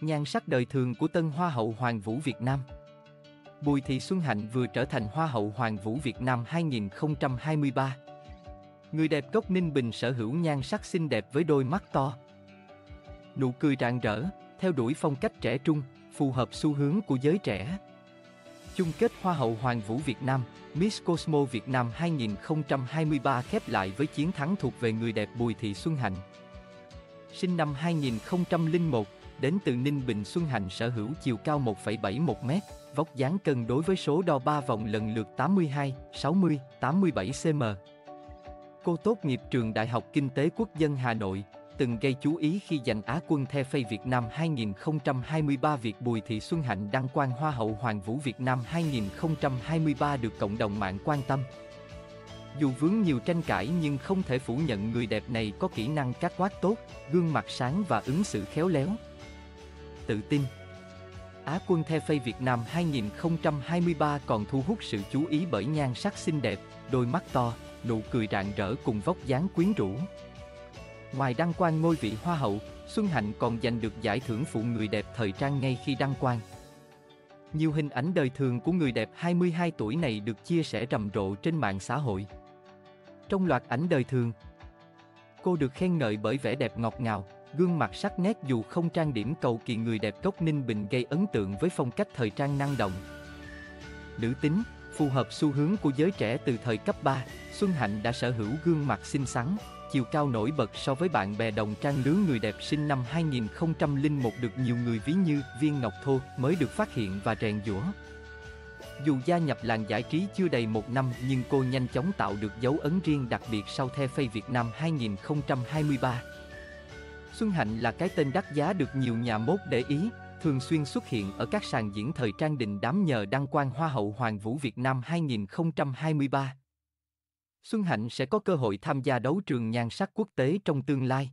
Nhan sắc đời thường của tân Hoa hậu Hoàng vũ Việt Nam Bùi Thị Xuân Hạnh vừa trở thành Hoa hậu Hoàng vũ Việt Nam 2023. Người đẹp gốc Ninh Bình sở hữu nhan sắc xinh đẹp với đôi mắt to. Nụ cười rạng rỡ, theo đuổi phong cách trẻ trung, phù hợp xu hướng của giới trẻ. Chung kết Hoa hậu Hoàng vũ Việt Nam, Miss Cosmo Việt Nam 2023 khép lại với chiến thắng thuộc về người đẹp Bùi Thị Xuân Hạnh. Sinh năm 2001, đến từ Ninh Bình Xuân Hạnh sở hữu chiều cao 1,71 m, vóc dáng cân đối với số đo 3 vòng lần lượt 82, 60, 87 cm. Cô tốt nghiệp trường Đại học Kinh tế Quốc dân Hà Nội, từng gây chú ý khi giành Á quân The Face Việt Nam 2023 việc Bùi Thị Xuân Hạnh đăng quang Hoa hậu Hoàng vũ Việt Nam 2023 được cộng đồng mạng quan tâm. Dù vướng nhiều tranh cãi nhưng không thể phủ nhận người đẹp này có kỹ năng cắt quát tốt, gương mặt sáng và ứng xử khéo léo. Tự tin Á quân The Face Việt Nam 2023 còn thu hút sự chú ý bởi nhan sắc xinh đẹp, đôi mắt to, nụ cười rạng rỡ cùng vóc dáng quyến rũ. Ngoài đăng quang ngôi vị Hoa hậu, Xuân Hạnh còn giành được giải thưởng phụ người đẹp thời trang ngay khi đăng quang. Nhiều hình ảnh đời thường của người đẹp 22 tuổi này được chia sẻ rầm rộ trên mạng xã hội. Trong loạt ảnh đời thường, cô được khen ngợi bởi vẻ đẹp ngọt ngào, gương mặt sắc nét dù không trang điểm cầu kỳ người đẹp gốc Ninh Bình gây ấn tượng với phong cách thời trang năng động. Nữ tính, phù hợp xu hướng của giới trẻ từ thời cấp 3, Xuân Hạnh đã sở hữu gương mặt xinh xắn, chiều cao nổi bật so với bạn bè đồng trang lứa người đẹp sinh năm 2001 được nhiều người ví như Viên Ngọc Thô mới được phát hiện và rèn giũa. Dù gia nhập làng giải trí chưa đầy một năm nhưng cô nhanh chóng tạo được dấu ấn riêng đặc biệt sau The Face Việt Nam 2023. Xuân Hạnh là cái tên đắt giá được nhiều nhà mốt để ý, thường xuyên xuất hiện ở các sàn diễn thời trang đình đám nhờ đăng quang Hoa hậu Hoàng vũ Việt Nam 2023. Xuân Hạnh sẽ có cơ hội tham gia đấu trường nhan sắc quốc tế trong tương lai.